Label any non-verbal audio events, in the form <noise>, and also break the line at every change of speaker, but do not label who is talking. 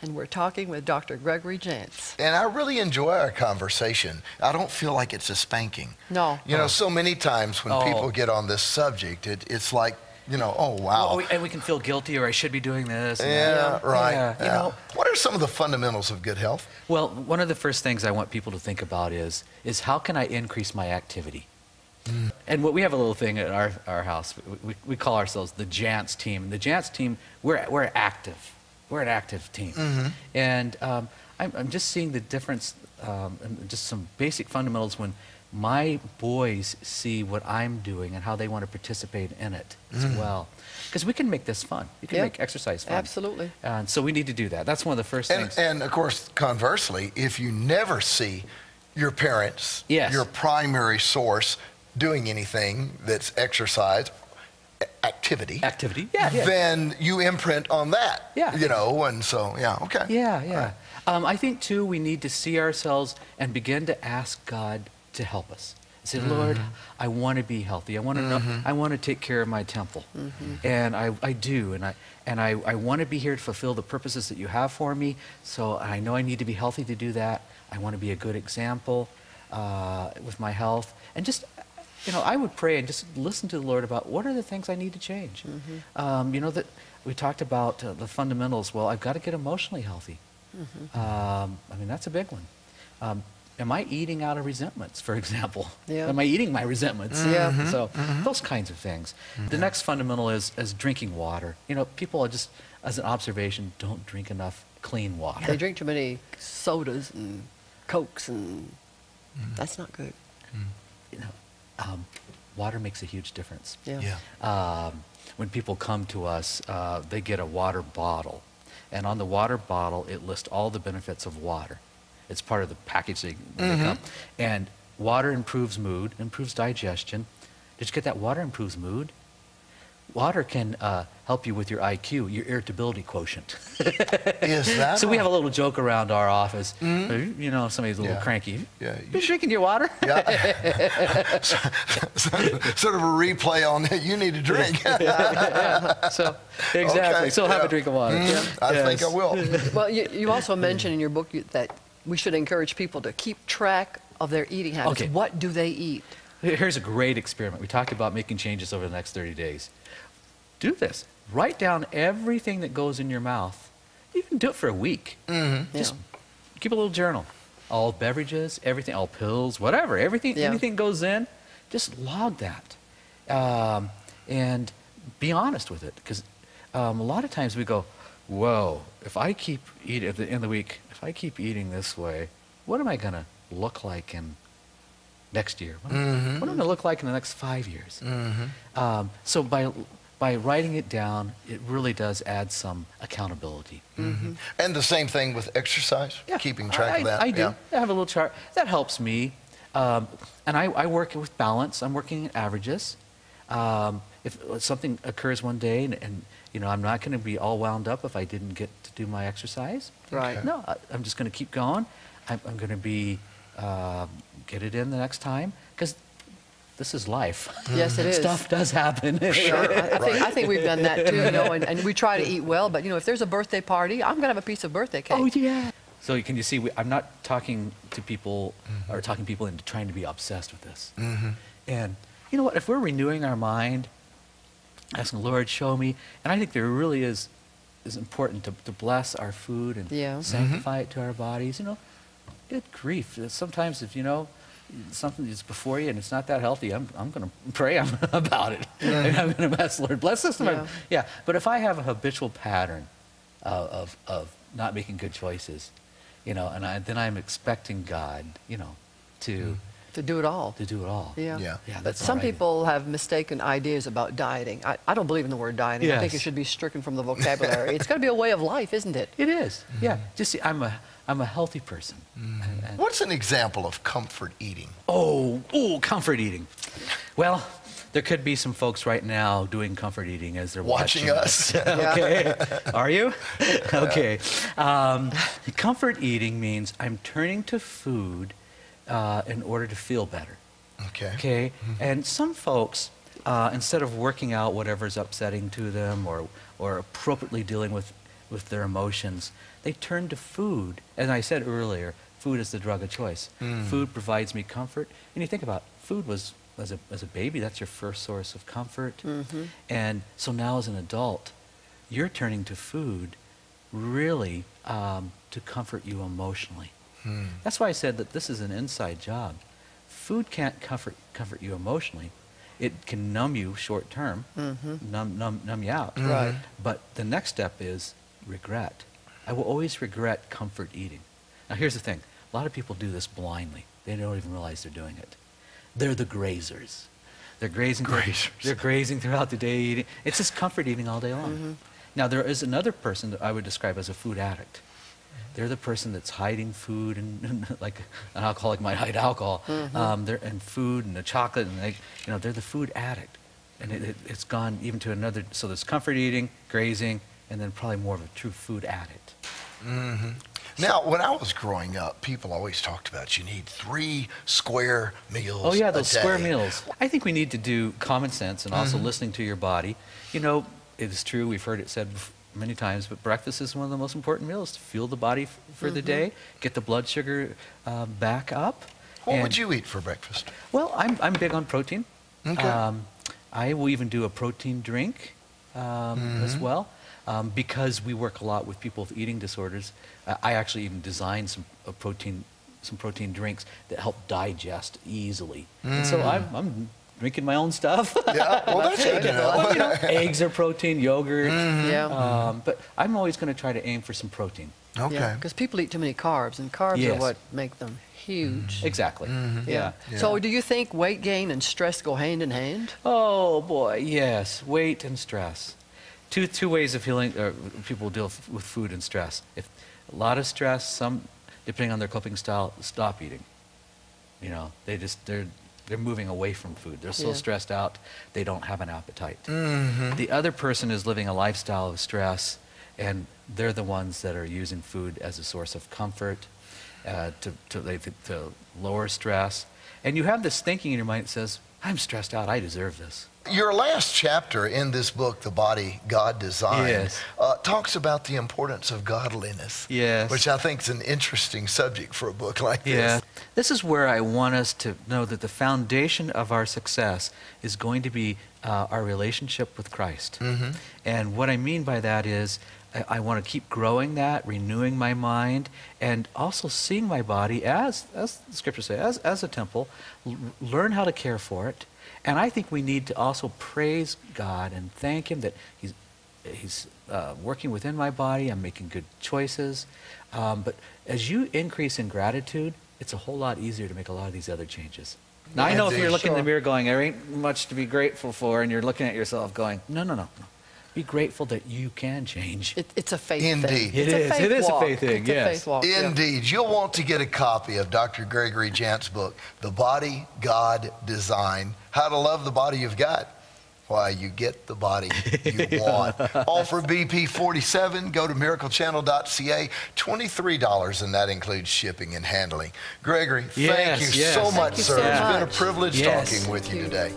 And we're talking with Dr. Gregory Jantz.
And I really enjoy our conversation. I don't feel like it's a spanking.
No.
You know, so many times when
Oh.
people get on this subject, it, it's like, you know, oh, wow.
Well, we, and we can feel guilty, or I should be doing this. and
yeah,
that.
right.
Yeah, you know.
What are some of the fundamentals of good health?
Well, one of the first things I want people to think about is is how can I increase my activity? Hmm. And what we have a little thing at our, our house. We, we, we call ourselves the Jantz team. The Jantz team, we're, we're active. We're an active team. And um, I'm, I'm just seeing the difference, um, and just some basic fundamentals when my boys see what I'm doing and how they want to participate in it as well. Because we can make this fun. We can
Yeah,
make exercise fun.
absolutely.
And so we need to do that. That's one of the first
And,
things.
and of course, conversely, if you never see your parents,
Yes.
your primary source, doing anything that's exercise, activity,
Activity. Yeah, yeah.
then you imprint on that.
Yeah.
You know, and so, yeah, okay.
Yeah, yeah. Um, I think too we need to see ourselves and begin to ask God to help us. Say, Lord, I want to be healthy. I want to know. I want to take care of my temple, and I, I do, and I and I, I want to be here to fulfill the purposes that you have for me. So I know I need to be healthy to do that. I want to be a good example uh, with my health, and just you know, I would pray and just listen to the Lord about what are the things I need to change. Um, you know that we talked about uh, the fundamentals. Well, I've got to get emotionally healthy. Um, I mean, that's a big one. Um, am I eating out of resentments, for <laughs> example?
Yeah.
Am I eating my resentments?
Yeah.
So those kinds of things. The next fundamental is, is drinking water. You know, people are just, as an observation, don't drink enough clean water.
They drink too many sodas and cokes, and that's not good.
You know, um, water makes a huge difference.
Yeah.
Yeah.
um, when people come to us, uh, they get a water bottle. And on the water bottle, it lists all the benefits of water. It's part of the packaging when they come. And water improves mood, improves digestion. Did you get that? Water improves mood. Water can uh, help you with your IQ, your irritability quotient. <laughs>
Is that
so we have a little joke around our office. You know, somebody's a little
Yeah.
cranky.
Yeah, you
Been
should-
drinking your water?
Yeah. <laughs> <laughs> sort of a replay on that. You need a drink.
so exactly.
Okay,
So have a drink of water.
Mm, I think I will.
Well, you, you also mentioned in your book that we should encourage people to keep track of their eating habits.
Okay.
What do they eat?
Here- Here's a great experiment. We talked about making changes over the next 30 days. Do this. Write down everything that goes in your mouth. You can do it for a week. Just keep a little journal. All beverages, everything, all pills, whatever, everything,
Yeah.
anything goes in, just log that. Um, and be honest with it. Because um, a lot of times we go, whoa, if I keep eating, at the end of the week, if I keep eating this way, what am I going to look like in next year? What, what am I going to look like in the next five years? Um, so by by writing it down, it really does add some accountability.
And the same thing with exercise, keeping track
I,
of that.
I do.
yeah.
I have a little chart that helps me, um, and I, I work with balance. I'm working at averages. Um, if something occurs one day, and, and you know, I'm not going to be all wound up if I didn't get to do my exercise.
Right.
No, I, I'm just going to keep going. I'm, I'm going to be uh, get it in the next time because this is life.
Yes, it <laughs> is.
Stuff does happen.
I, I think, I <laughs> think we've done that too, you know, and, and we try to eat well, but you know, if there's a birthday party, I'm gonna have a piece of birthday cake.
Oh yeah. So can you see? We, I'm not talking to people or talking people into trying to be obsessed with this. Mm -hmm. And you know what? If we're renewing our mind, asking Lord, show me, and I think there really is is important to, to bless our food and
Yeah.
sanctify it to our bodies. You know, good grief. Sometimes if you know something is before you and it's not that healthy, I'm, I'm going to pray <laughs> about it. And I'm going to ask the Lord, bless this.
Yeah.
Yeah. But if I have a habitual pattern of, of, of not making good choices, you know, and I, then I'm expecting God, you know, to, hmm.
To do it all.
to do it all.
Yeah.
Yeah.
Yeah, that's
Some
right.
people have mistaken ideas about dieting. I, I don't believe in the word dieting. I think it should be stricken from the vocabulary. it's got to be a way of life, isn't it?
It is. Yeah. Just see, I'm a, I'm a healthy person. And- and-
What's an example of comfort eating?
Oh, oh, comfort eating. Well, there could be some folks right now doing comfort eating as they're
Watching
watching,
us. <laughs>
okay. Are you? Okay. Um, comfort eating means I'm turning to food uh, in order to feel better.
Okay.
Okay. And some folks, uh, instead of working out whatever's upsetting to them or, or appropriately dealing with with their emotions, they turn to food. As I said earlier, food is the drug of choice. Food provides me comfort. And you think about food was as a, as a baby, that's your first source of comfort. And so now as an adult, you're turning to food really um, to comfort you emotionally. Hmm. That's why I said that this is an inside job. Food can't comfort, comfort you emotionally. It can numb you short term, mm-hmm. numb, numb, numb you out. Mm-hmm.
Right.
But the next step is regret. I will always regret comfort eating. Now, here's the thing a lot of people do this blindly, they don't even realize they're doing it. They're the grazers. They're grazing, through-
Grazers.
they're grazing throughout the day eating. It's just comfort eating all day long.
Mm-hmm.
Now, there is another person that I would describe as a food addict. They're the person that's hiding food <laughs> and, like an alcoholic might hide alcohol,
Mm-hmm.
um, they're, and food and the chocolate and they, you know they're the food addict, and it, it, it's gone even to another. So there's comfort eating, grazing, and then probably more of a true food addict.
Now, when I was growing up, people always talked about you need three square meals.
Oh yeah,
a
those square meals. I think we need to do common sense and also listening to your body. You know, it is true. We've heard it said bef- many times, but breakfast is one of the most important meals to fuel the body f- for the day, get the blood sugar uh, back up.
What
and-
would you eat for breakfast?
Well, I'm, I'm big on protein.
Okay.
Um, I will even do a protein drink um, as well. Um, because we work a lot with people with eating disorders, uh, I actually even designed some uh, protein, some protein drinks that help digest easily. And so I'm, I'm drinking my own stuff.
Yeah, well, <laughs> that's good to know.
Well, you know, <laughs> eggs are protein, yogurt.
Yeah.
Um, but I'm always going to try to aim for some protein.
Okay.
Because people eat too many carbs, and carbs
Yes.
are what make them huge.
Exactly. Yeah.
So,
Yeah.
do you think weight gain and stress go hand in hand?
Oh boy, yes, weight and stress. Two two ways of healing. Uh, people deal f- with food and stress. If a lot of stress, some depending on their coping style, stop eating. You know, they just they're they're moving away from food. They're so
Yeah.
stressed out, they don't have an appetite. The other person is living a lifestyle of stress, and they're the ones that are using food as a source of comfort, uh, to to, to lower stress. And you have this thinking in your mind that says, "I'm stressed out. I deserve this."
Your last chapter in this book, The Body God Designed,
Yes.
uh, talks about the importance of godliness.
Yes.
Which I think is an interesting subject for a book like
Yeah.
This.
Is where I want us to know that the foundation of our success is going to be uh, our relationship with Christ. And what I mean by that is I, I want to keep growing that, renewing my mind, and also seeing my body as, as the scriptures say, as, as a temple, l- learn how to care for it. And I think we need to also praise God and thank Him that He's he's uh, working within my body. I'm making good choices. Um, but as you increase in gratitude, it's a whole lot easier to make a lot of these other changes. Now, I know if you're looking in the mirror going, there ain't much to be grateful for, and you're looking at yourself going, no, no, no, no. Be grateful that you can change.
It, it's a faith
Indeed.
thing.
It
it's
is.
A faith
It is a faith thing,
It's
yes.
a faith walk. yeah.
Indeed. You'll want to get a copy of Dr. Gregory Jantz's book, The Body God Designed How to Love the Body You've Got. Why, you get the body you <laughs> want. All for BP 47. Go to miraclechannel.ca. $23, and that includes shipping and handling. Gregory, thank you
yes.
so
Thank
much,
you
sir.
so
it's been a privilege
Yes.
talking with you
you.
today.